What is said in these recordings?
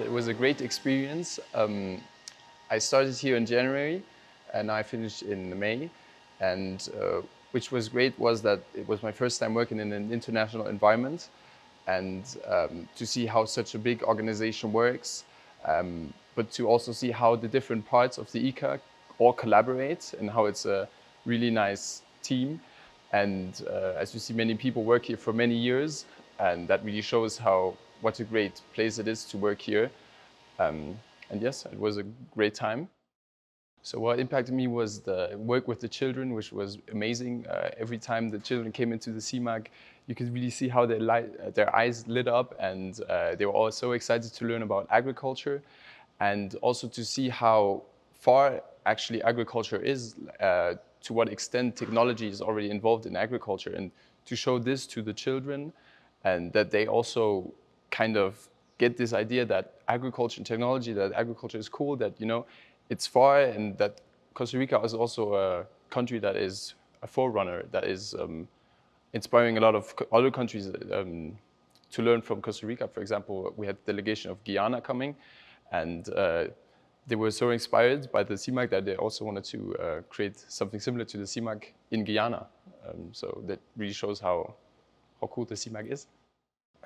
It was a great experience. Um, I started here in January and I finished in May. And uh, which was great was that it was my first time working in an international environment and um, to see how such a big organization works, um, but to also see how the different parts of the IICA all collaborate and how it's a really nice team. And uh, as you see, many people work here for many years, and that really shows how what a great place it is to work here. Um, and yes, it was a great time. So what impacted me was the work with the children, which was amazing. Uh, every time the children came into the CIMAG, you could really see how their, light, their eyes lit up and uh, they were all so excited to learn about agriculture and also to see how far actually agriculture is, uh, to what extent technology is already involved in agriculture and to show this to the children and that they also kind of get this idea that agriculture and technology, that agriculture is cool, that, you know, it's far and that Costa Rica is also a country that is a forerunner, that is um, inspiring a lot of other countries um, to learn from Costa Rica. For example, we had the delegation of Guyana coming and uh, they were so inspired by the CIMAG that they also wanted to uh, create something similar to the CIMAG in Guyana. Um, so that really shows how, how cool the CIMAG is.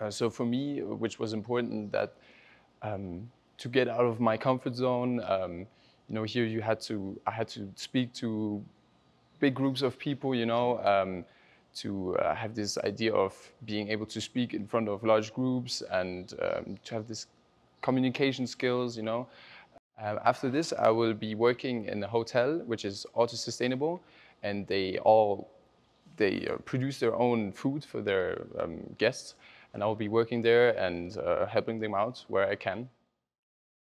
Uh, so for me, which was important that um, to get out of my comfort zone, um, you know, here you had to, I had to speak to big groups of people, you know, um, to uh, have this idea of being able to speak in front of large groups and um, to have this communication skills, you know. Uh, after this, I will be working in a hotel, which is auto-sustainable, and they all, they uh, produce their own food for their um, guests, and I will be working there and uh, helping them out where I can.